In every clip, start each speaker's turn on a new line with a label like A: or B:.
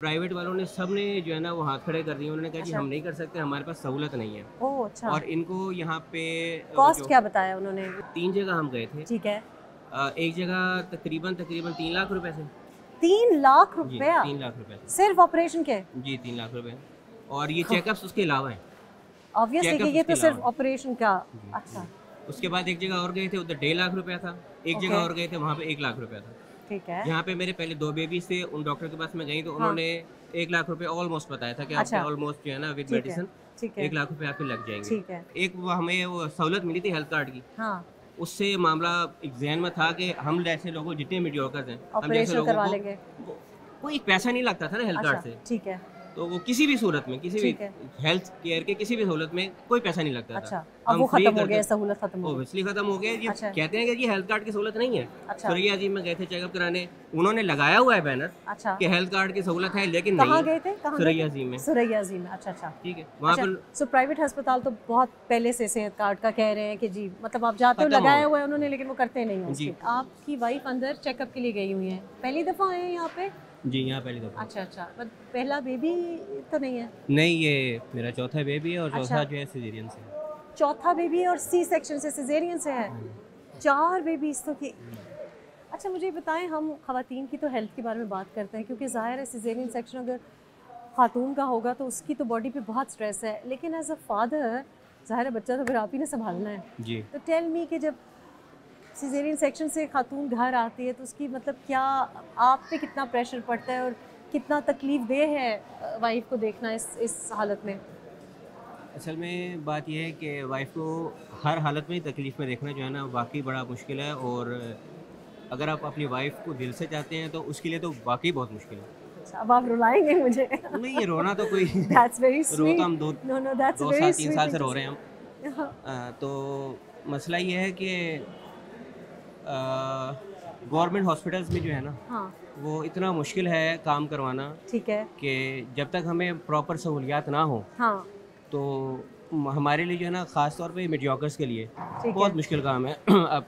A: Private वालों ने सबने जो है ना वो हाथ खड़े कर दिए। उन्होंने कहा कि
B: अच्छा।
A: हम नहीं कर सकते हमारे पास सहूलत नहीं है।
B: ओह अच्छा।
A: और इनको यहाँ पे
B: कॉस्ट क्या बताया उन्होंने?
A: तीन जगह हम गए थे।
B: ठीक है।
A: एक जगह तकरीबन तकरीबन तीन लाख रुपए से।
B: तीन लाख
A: जी
B: रुपया?
A: तीन लाख रुपए
B: सिर्फ़ ऑपरेशन के?
A: जी तीन लाख रुपए। और ये चेकअप्स उसके अलावा है।
B: ऑब्वियसली कि ये तो सिर्फ़ ऑपरेशन का। अच्छा।
A: उसके बाद एक जगह और गए थे उधर डेढ़ लाख रुपया था। एक जगह और गए थे वहाँ पे एक लाख रुपया था।
B: ठीक है।
A: यहाँ पे मेरे पहले दो बेबी थे उन डॉक्टर के पास मैं गई तो उन्होंने एक लाख रुपए ऑलमोस्ट बताया था कि
B: हाँ। अच्छा।
A: आपके ऑलमोस्ट जो है ना विद मेडिसिन एक लाख रुपए आपके लग जाएँगे।
B: ठीक है।
A: एक हमें वो सहूलत मिली थी हेल्थ कार्ड की।
B: हाँ।
A: उससे मामला एग्ज़ाम में था कि हम जैसे लोगों जितने मीडियोकर्स हैं हम जैसे लोगों को कोई पैसा नहीं लगता था ना हेल्थ कार्ड
B: अच्छा
A: से।
B: ठीक है।
A: तो वो किसी भी सूरत में किसी भी हेल्थ केयर के किसी भी सहूलत में कोई पैसा नहीं लगता
B: अच्छा
A: था
B: अब वो खत्म हो गया सहूलत खत्म हो गई।
A: खत्म हो गया ये
B: अच्छा।
A: कहते हैं कि ये हेल्थ कार्ड की सहूलत नहीं है।
B: अच्छा।
A: सुरैया जी में गए थे चेकअप कराने उन्होंने लगाया हुआ है बैनर
B: अच्छा।
A: कि हेल्थ कार्ड की सहूलत है लेकिन
B: कहाँ
A: नहीं
B: गए थे?
A: सुरैया जी में।
B: सुरैया जी में अच्छा अच्छा।
A: ठीक है वहाँ
B: अच्छा
A: पर
B: सो प्राइवेट अस्पताल तो बहुत पहले से सेहत कार्ड का कह रहे हैं कि जी मतलब आप जाते हो लगाया हुआ है उन्होंने लेकिन वो करते नहीं हैं आपकी वाइफ अंदर चेकअप के लिए गई हुई है। पहली दफ़ा आए हैं यहाँ पे?
A: जी यहाँ पहली दफ़ा।
B: अच्छा अच्छा पहला बेबी तो नहीं है?
A: नहीं ये मेरा चौथा बेबी है और
B: अच्छा।
A: चौथा जो है सीजेरियन से
B: चौथा बेबी और सी सेक्शन से सिजेरियन से है? चार बेबीज तो की अच्छा मुझे बताएँ हम खातन की तो हेल्थ के बारे में बात करते हैं क्योंकि ज़ाहिर है सिजेरियन सेक्शन अगर खातून का होगा तो उसकी तो बॉडी पे बहुत स्ट्रेस है। लेकिन एज अ फादर ज़ाहिर है बच्चा तो फिर आप ही ने संभालना है।
A: जी।
B: तो टेल मी कि जब सिजेरियन सेक्शन से खातून घर आती है तो उसकी मतलब क्या आप पे कितना प्रेशर पड़ता है और कितना तकलीफ़ दे है वाइफ को देखना इस इस हालत में?
A: असल में बात यह है कि वाइफ को हर हालत में ही तकलीफ़ में देखना जो है ना वाकई बड़ा मुश्किल है और अगर आप अपनी वाइफ को दिल से चाहते हैं तो उसके लिए तो वाकई बहुत मुश्किल है।
B: अच्छा, अब आप रुलाएँगे मुझे?
A: नहीं ये रोना तो कोई
B: That's very
A: रो तो हम दो
B: No, no, that's
A: दो साल तीन साल से रो रहे हैं हम। तो मसला ये है कि गवर्नमेंट हॉस्पिटल्स में जो है ना
B: हाँ।
A: वो इतना मुश्किल है काम करवाना
B: ठीक है।
A: कि जब तक हमें प्रॉपर सहूलियात ना हो
B: हाँ।
A: तो हमारे लिए जो है ना ख़ास तौर पे मीडियोकर्स के लिए बहुत मुश्किल काम है। अब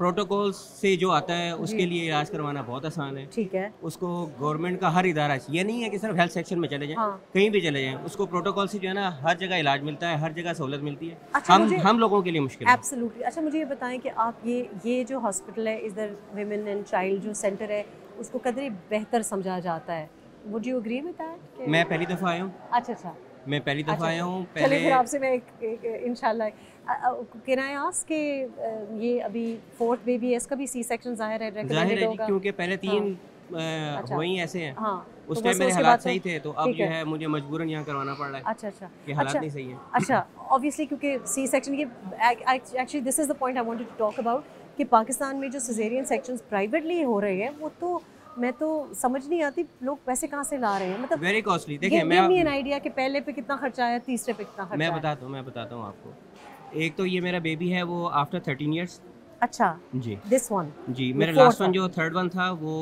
A: प्रोटोकॉल से जो आता है उसके लिए इलाज करवाना बहुत आसान है।
B: ठीक है।
A: उसको गवर्नमेंट का हर इदारा ये नहीं है कि सिर्फ़ हेल्थ सेक्शन में चले जाएँ
B: हाँ।
A: कहीं भी चले जाएँ उसको प्रोटोकॉल से जो है ना हर जगह इलाज मिलता है हर जगह सहूलत मिलती है।
B: अच्छा,
A: हम
B: मुझे-
A: हम लोगों के लिए मुश्किल है।
B: एब्सोल्युटली अच्छा मुझे ये बताएँ कि आप ये ये जो हॉस्पिटल है इधर वुमेन एंड चाइल्ड जो सेंटर है उसको कदरे बेहतर समझा जाता है। Would you agree with that
A: मैं पहली दफ़ा आया हूँ।
B: अच्छा अच्छा।
A: मैं पहली दफ़ा
B: अच्छा,
A: आया हूँ पहले
B: फिर आपसे मैं इंशाल्लाह कैन आई आस्क के ये अभी फोर्थ बेबी है इसका भी सी सेक्शन ज़ाहिर है
A: ज़ाहिर
B: रेकमेंडेड
A: है क्योंकि पहले तीन
B: अच्छा।
A: हुए ऐसे हैं।
B: हाँ
A: उस
B: तो
A: टाइम मेरे हालात
B: तो-
A: सही थे तो अब जो
B: है।
A: है मुझे मजबूरन यहाँ करवाना पड़ रहा है
B: अच्छा अच्छा।
A: कि हालात
B: अच्छा
A: नहीं सही है।
B: अच्छा ऑब्वियसली क्योंकि सी सेक्शन ये actually this is the point I wanted to talk about कि पाकिस्तान में जो सिजेरियन सेक्शंस प्राइवेटली हो रहे हैं वो तो मैं तो समझ नहीं आती लोग पैसे कहाँ से ला रहे हैं? मतलब
A: वेरी कॉस्टली देखिए
B: गिव मी एन
A: मैं
B: आइडिया कि पहले पे कितना खर्चा आया तीसरे पे कितना खर्चा
A: मैं बताता हूँ मैं बताता हूँ आपको। एक तो ये मेरा बेबी है वो आफ्टर थर्टीन ईयर्स
B: अच्छा
A: जी।
B: दिस वन
A: जी मेरा लास्ट वन जो थर्ड वन था वो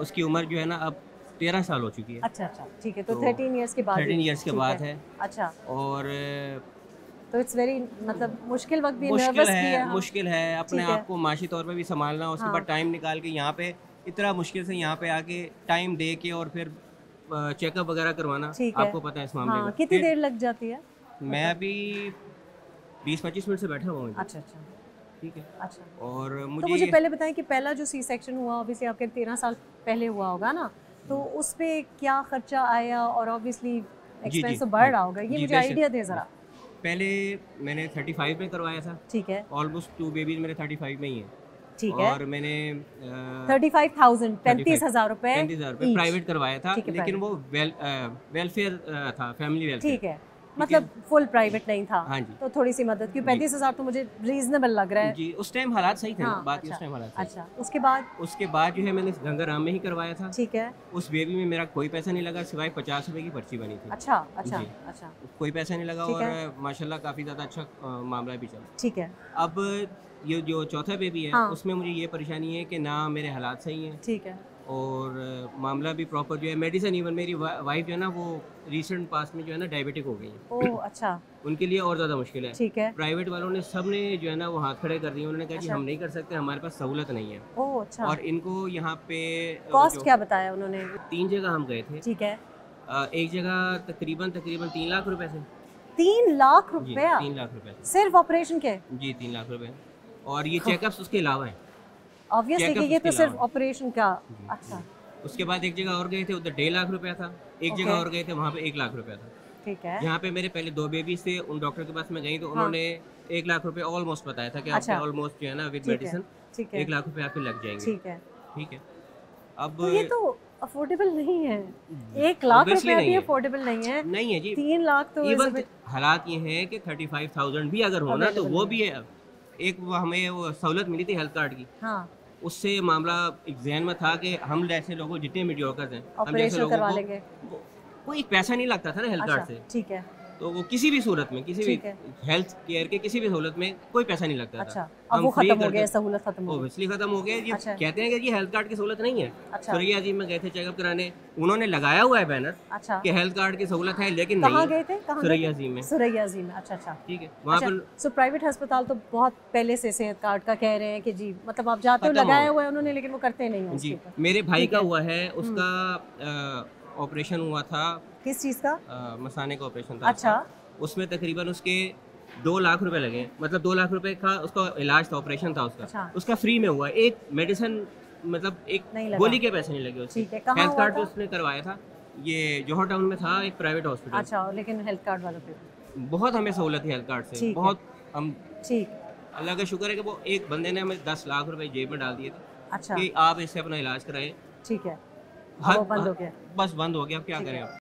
A: उसकी उम्र जो है ना अब तेरह साल हो चुकी है।
B: अच्छा अच्छा ठीक है तो
A: तो
B: थर्टीन ईयर्स के बाद
A: थर्टीन ईयर्स के बाद है।
B: अच्छा।
A: और
B: तो इट्स वेरी मतलब मुश्किल वक्त भी
A: मुश्किल
B: नर्वस भी है
A: है मुश्किल है अपने आप को माशी तौर पे भी संभालना उसके
B: हाँ।
A: बाद टाइम निकाल के यहाँ पे इतना मुश्किल से यहाँ पे आके टाइम दे के और फिर चेकअप वगैरह करवाना आपको पता है इस मामले
B: हाँ
A: में
B: कितनी देर लग जाती है?
A: मैं अभी बीस पच्चीस मिनट से बैठा हुआ हूँ
B: अच्छा अच्छा।
A: ठीक है।
B: अच्छा।
A: और मुझे,
B: तो
A: मुझे,
B: पहले बताएँ कि पहला जो सी सेक्शन हुआ ऑब्वियसली आपके तेरह साल पहले हुआ होगा ना? तो उस पर क्या खर्चा आया और ऑब्वियसली एक्सपेंस तो बढ़ रहा होगा ये मुझे आइडिया दे ज़रा।
A: पहले मैंने थर्टी फाइव में करवाया था।
B: ठीक है।
A: ऑलमोस्ट टू बेबीज मेरे थर्टी फाइव में ही है।
B: ठीक है।
A: और मैंने
B: थर्टी फाइव थाउज़ेंड पैंतीस हज़ार रुपए।
A: प्राइवेट करवाया था लेकिन वो वेल वेलफेयर था फैमिली वेलफेयर
B: ठीक है। मतलब फुल प्राइवेट नहीं था।
A: हाँ जी।
B: तो थोड़ी सी मदद क्योंकि पैंतीस हज़ार तो मुझे रीजनेबल लग रहा है।
A: जी उस टाइम हालात सही थे
B: हाँ,
A: बात
B: अच्छा,
A: उस टाइम हालात
B: अच्छा उसके बाद?
A: उसके बाद जो है मैंने गंगाराम में ही करवाया था।
B: ठीक है।
A: उस बेबी में मेरा कोई पैसा नहीं लगा सिवाय पचास रुपए की पर्ची बनी थी।
B: अच्छा अच्छा अच्छा।
A: कोई पैसा नहीं लगा और। माशाल्लाह काफ़ी ज़्यादा अच्छा मामला भी चला।
B: ठीक है।
A: अब ये जो चौथा बेबी है
B: हाँ।
A: उसमें मुझे ये परेशानी है कि ना मेरे हालात सही हैं।
B: ठीक है।
A: और मामला भी प्रॉपर जो है मेडिसिन इवन मेरी वाइफ जो है ना वो रिसेंट पास में जो है ना डायबिटिक हो गई है।
B: ओह अच्छा।
A: उनके लिए और ज़्यादा मुश्किल है।
B: ठीक है।
A: प्राइवेट वालों ने सबने जो है ना वो हाथ खड़े कर दिए उन्होंने कहा कि
B: अच्छा।
A: हम नहीं कर सकते हमारे पास सहूलत नहीं है।
B: ओह अच्छा।
A: और इनको यहाँ पे
B: कॉस्ट क्या बताया उन्होंने?
A: तीन जगह हम गए थे।
B: ठीक है।
A: एक जगह तकरीबन तकरीबन तीन लाख रुपए से।
B: तीन लाख रुपया?
A: तीन लाख रुपए
B: सिर्फ़ ऑपरेशन के?
A: जी तीन लाख रुपए। और ये चेकअप्स उसके अलावा हैं।
B: ऑब्वियसली कि ये तो सिर्फ़ ऑपरेशन का अच्छा।
A: उसके बाद एक जगह और गए थे उधर डेढ़ लाख रुपया था। एक
B: okay.
A: जगह और गए थे वहाँ पे एक लाख रुपया था।
B: ठीक है।
A: यहाँ पे मेरे पहले दो बेबीज थे उन डॉक्टर के पास मैं गई तो उन्होंने एक लाख रुपए ऑलमोस्ट बताया था कि आपके
B: हाँ। अच्छा।
A: ऑलमोस्ट जो है ना विद मेडिसिन एक लाख रुपए आपके लग जाएँगे।
B: ठीक है।
A: ठीक है। अब
B: तो ये तो अफोर्डेबल नहीं है। एक लाख
A: नहीं
B: भी
A: है।
B: अफोर्डेबल नहीं है।
A: नहीं है जी।
B: तीन लाख तो
A: इवन हालात ये हैं कि थर्टी फाइव थाउज़ेंड भी अगर होना तो वो भी है एक वो हमें वो सहूलत मिली थी हेल्थ कार्ड की।
B: हाँ।
A: उससे मामला एक जहन में था कि हम जैसे लोगों जितने मीडियोकर्स हैं हम जैसे लोगों को कोई पैसा नहीं लगता था ना हेल्थ कार्ड
B: अच्छा
A: से।
B: ठीक है।
A: तो वो किसी भी सूरत में किसी भी हेल्थ केयर के किसी भी सहूलत में कोई पैसा नहीं लगता
B: अच्छा
A: था
B: अब वो खत्म हो गया सहूलत खत्म हो
A: ओबियसली खत्म हो गया ये
B: अच्छा।
A: कहते हैं कि ये हेल्थ कार्ड की सहूलत नहीं है।
B: अच्छा।
A: सुरैया जी में गए थे चेकअप कराने उन्होंने लगाया हुआ है बैनर
B: अच्छा।
A: कि हेल्थ कार्ड की सहूलत है लेकिन
B: कहाँ
A: नहीं।
B: गए थे?
A: सुरैया जी में।
B: सुरैया जी में अच्छा अच्छा।
A: ठीक है वहाँ
B: अच्छा
A: पर
B: सो प्राइवेट अस्पताल तो बहुत पहले से सेहत कार्ड का कह रहे हैं कि जी मतलब आप जाते हो लगाया हुआ है उन्होंने लेकिन वो करते नहीं
A: जी मेरे भाई का
B: हम्म।
A: हुआ है उसका ऑपरेशन हुआ था।
B: किस चीज़ का?
A: अ, मसाने का ऑपरेशन था
B: अच्छा।
A: उसमें तकरीबन उसके दो लाख रुपए लगे। मतलब दो लाख रुपए का उसका इलाज था ऑपरेशन था उसका।
B: अच्छा।
A: उसका फ्री में हुआ। एक मेडिसिन मतलब एक गोली के पैसे नहीं लगे उसके हेल्थ कार्ड उसने करवाया था। ये जौहर टाउन में था एक प्राइवेट हॉस्पिटल।
B: अच्छा लेकिन हेल्थ कार्ड वालों पे।
A: बहुत हमें सहूलत है हेल्थ कार्ड से। बहुत हम
B: ठीक।
A: अल्लाह का शुक्र है कि वो एक बंदे ने हमें दस लाख रुपए जेब में डाल दिए थे
B: अच्छा।
A: कि आप इससे अपना इलाज कराएँ।
B: ठीक है। बंद हो गया।
A: बस बंद हो गया। अब क्या करें आप?